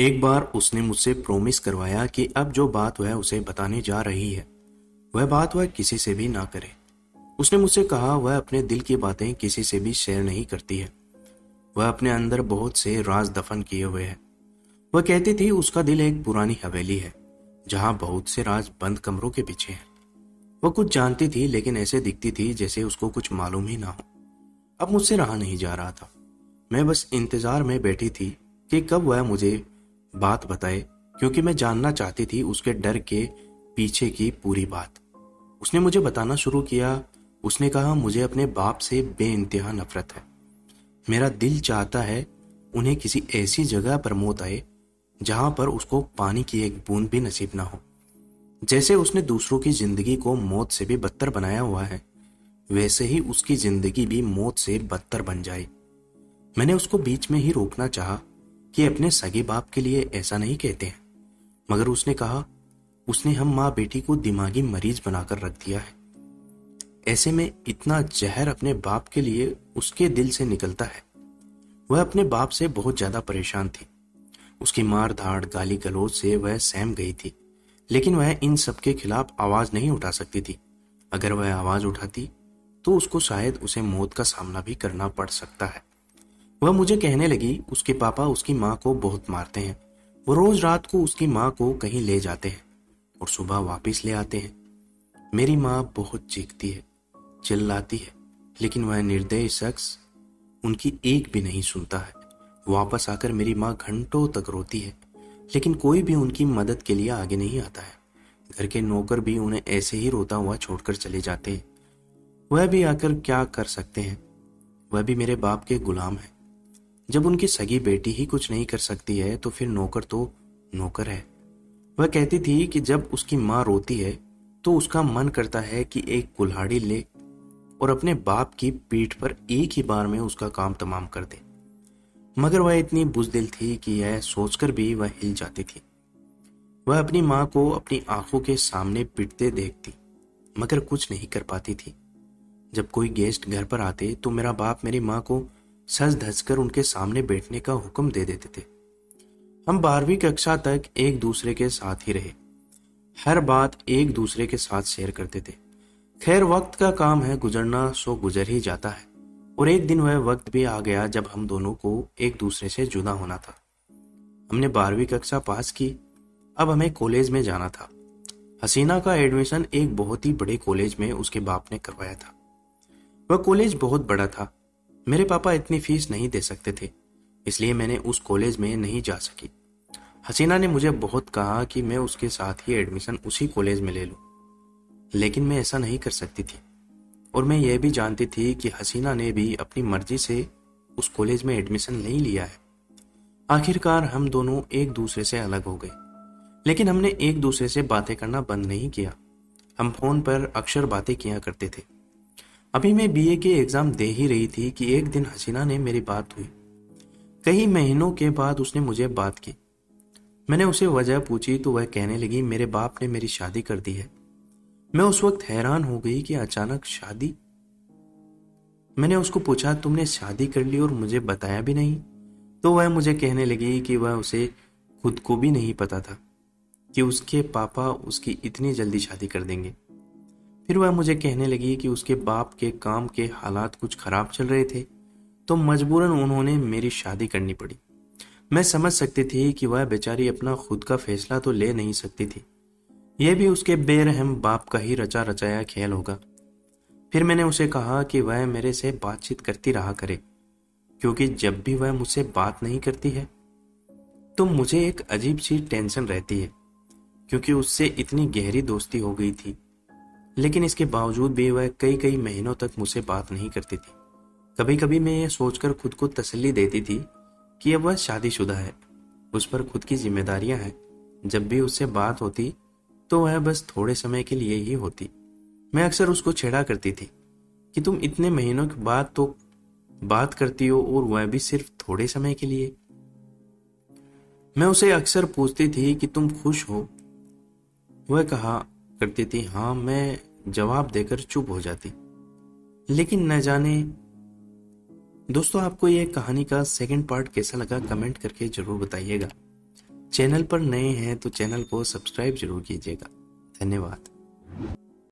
एक बार उसने मुझसे प्रोमिस करवाया कि अब जो बात वह उसे बताने जा रही है, वह बात वह किसी से भी ना करे। उसने मुझसे कहा, वह अपने दिल की बातें किसी से भी शेयर नहीं करती है। वह अपने अंदर बहुत से राज दफन किए हुए है। वह कहती थी, उसका दिल एक पुरानी हवेली है, जहाँ बहुत से राज बंद कमरों के पीछे हैं। वह कुछ जानती थी, लेकिन ऐसे दिखती थी जैसे उसको कुछ मालूम ही ना हो। अब मुझसे रहा नहीं जा रहा था। मैं बस इंतज़ार में बैठी थी कि कब वह मुझे बात बताए, क्योंकि मैं जानना चाहती थी उसके डर के पीछे की पूरी बात। उसने मुझे बताना शुरू किया। उसने कहा, मुझे अपने बाप से बे इंतहा नफरत है। मेरा दिल चाहता है उन्हें किसी ऐसी जगह पर मौत आए, जहाँ पर उसको पानी की एक बूंद भी नसीब ना हो। जैसे उसने दूसरों की ज़िंदगी को मौत से भी बदतर बनाया हुआ है, वैसे ही उसकी ज़िंदगी भी मौत से बदतर बन जाए। मैंने उसको बीच में ही रोकना चाहा कि अपने सगे बाप के लिए ऐसा नहीं कहते हैं। मगर उसने कहा, उसने हम माँ बेटी को दिमागी मरीज़ बनाकर रख दिया है। ऐसे में इतना जहर अपने बाप के लिए उसके दिल से निकलता है। वह अपने बाप से बहुत ज़्यादा परेशान थी। उसकी मार धाड़, गाली गलोच से वह सहम गई थी। लेकिन वह इन सब के खिलाफ आवाज़ नहीं उठा सकती थी। अगर वह आवाज़ उठाती तो उसको शायद उसे मौत का सामना भी करना पड़ सकता है। वह मुझे कहने लगी, उसके पापा उसकी माँ को बहुत मारते हैं। वो रोज रात को उसकी माँ को कहीं ले जाते हैं और सुबह वापस ले आते हैं। मेरी माँ बहुत चीखती है, चिल्लाती है, लेकिन वह निर्दय शख्स उनकी एक भी नहीं सुनता है। वापस आकर मेरी माँ घंटों तक रोती है, लेकिन कोई भी उनकी मदद के लिए आगे नहीं आता है। घर के नौकर भी उन्हें ऐसे ही रोता हुआ छोड़कर चले जाते हैं। वह भी आकर क्या कर सकते हैं? वह भी मेरे बाप के गुलाम है। जब उनकी सगी बेटी ही कुछ नहीं कर सकती है तो फिर नौकर तो नौकर है। वह कहती थी कि जब उसकी माँ रोती है तो उसका मन करता है कि एक कुल्हाड़ी ले और अपने बाप की पीठ पर एक ही बार में उसका काम तमाम कर दे। मगर वह इतनी बुजदिल थी कि यह सोचकर भी वह हिल जाती थी। वह अपनी माँ को अपनी आँखों के सामने पिटते देखती, मगर कुछ नहीं कर पाती थी। जब कोई गेस्ट घर पर आते तो मेरा बाप मेरी माँ को सज धज कर उनके सामने बैठने का हुक्म दे देते थे। हम बारहवीं कक्षा तक एक दूसरे के साथ ही रहे। हर बात एक दूसरे के साथ शेयर करते थे। खैर, वक्त का काम है, गुजरना सो गुजर ही जाता है। और एक दिन वह वक्त भी आ गया जब हम दोनों को एक दूसरे से जुदा होना था। हमने बारहवीं कक्षा पास की। अब हमें कॉलेज में जाना था। हसीना का एडमिशन एक बहुत ही बड़े कॉलेज में उसके बाप ने करवाया था। वह कॉलेज बहुत बड़ा था। मेरे पापा इतनी फ़ीस नहीं दे सकते थे, इसलिए मैंने उस कॉलेज में नहीं जा सकी। हसीना ने मुझे बहुत कहा कि मैं उसके साथ ही एडमिशन उसी कॉलेज में ले लूँ, लेकिन मैं ऐसा नहीं कर सकती थी। और मैं यह भी जानती थी कि हसीना ने भी अपनी मर्ज़ी से उस कॉलेज में एडमिशन नहीं लिया है। आखिरकार हम दोनों एक दूसरे से अलग हो गए, लेकिन हमने एक दूसरे से बातें करना बंद नहीं किया। हम फ़ोन पर अक्सर बातें किया करते थे। अभी मैं बीए के एग्ज़ाम दे ही रही थी कि एक दिन हसीना ने मेरी बात हुई। कई महीनों के बाद उसने मुझे बात की। मैंने उसे वजह पूछी तो वह कहने लगी, मेरे बाप ने मेरी शादी कर दी है। मैं उस वक्त हैरान हो गई कि अचानक शादी? मैंने उसको पूछा, तुमने शादी कर ली और मुझे बताया भी नहीं? तो वह मुझे कहने लगी कि वह उसे खुद को भी नहीं पता था कि उसके पापा उसकी इतनी जल्दी शादी कर देंगे। फिर वह मुझे कहने लगी कि उसके बाप के काम के हालात कुछ खराब चल रहे थे तो मजबूरन उन्होंने मेरी शादी करनी पड़ी। मैं समझ सकती थी कि वह बेचारी अपना खुद का फैसला तो ले नहीं सकती थी। यह भी उसके बेरहम बाप का ही रचा रचाया खेल होगा। फिर मैंने उसे कहा कि वह मेरे से बातचीत करती रहा करे, क्योंकि जब भी वह मुझसे बात नहीं करती है तो मुझे एक अजीब सी टेंशन रहती है, क्योंकि उससे इतनी गहरी दोस्ती हो गई थी। लेकिन इसके बावजूद भी वह कई कई महीनों तक मुझसे बात नहीं करती थी। कभी कभी मैं यह सोचकर खुद को तसल्ली देती थी कि अब वह शादीशुदा है। उस पर खुद की जिम्मेदारियाँ हैं। जब भी उससे बात होती तो वह बस थोड़े समय के लिए ही होती। मैं अक्सर उसको छेड़ा करती थी कि तुम इतने महीनों के बाद तो बात करती हो और वह भी सिर्फ़ थोड़े समय के लिए। मैं उसे अक्सर पूछती थी कि तुम खुश हो। वह कहा करती थी हाँ मैं जवाब देकर चुप हो जाती। लेकिन न जाने, दोस्तों, आपको यह कहानी का सेकंड पार्ट कैसा लगा कमेंट करके ज़रूर बताइएगा। चैनल पर नए हैं तो चैनल को सब्सक्राइब ज़रूर कीजिएगा। धन्यवाद।